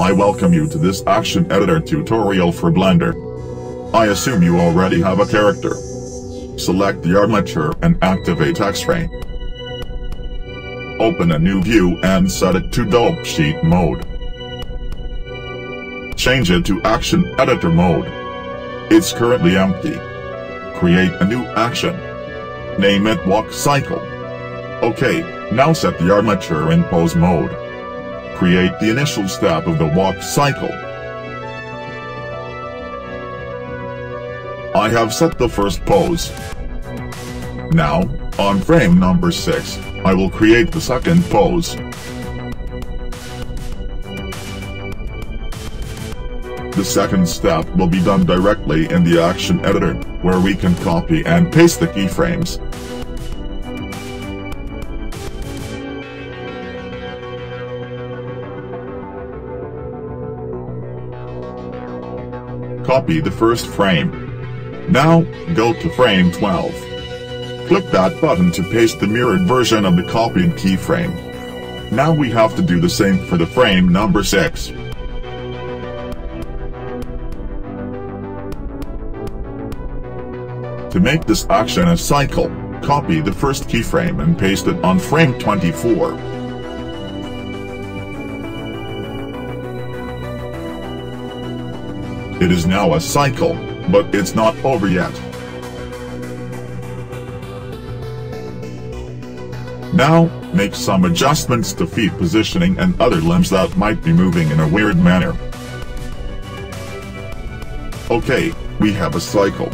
I welcome you to this action editor tutorial for Blender. I assume you already have a character. Select the armature and activate X-Ray. Open a new view and set it to dope sheet mode. Change it to action editor mode. It's currently empty. Create a new action. Name it walk cycle. OK, now set the armature in pose mode. Create the initial step of the walk cycle. I have set the first pose. Now, on frame number 6, I will create the second pose. The second step will be done directly in the action editor, where we can copy and paste the keyframes. Copy the first frame. Now, go to frame 12. Click that button to paste the mirrored version of the copied keyframe. Now we have to do the same for the frame number 6. To make this action a cycle, copy the first keyframe and paste it on frame 24. It is now a cycle, but it's not over yet. Now, make some adjustments to feet positioning and other limbs that might be moving in a weird manner. Okay, we have a cycle.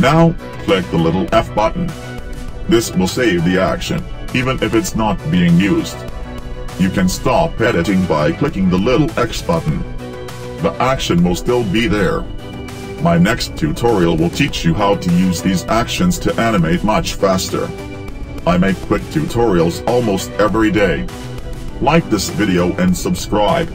Now, click the little F button. This will save the action, even if it's not being used. You can stop editing by clicking the little X button. The action will still be there. My next tutorial will teach you how to use these actions to animate much faster. I make quick tutorials almost every day. Like this video and subscribe.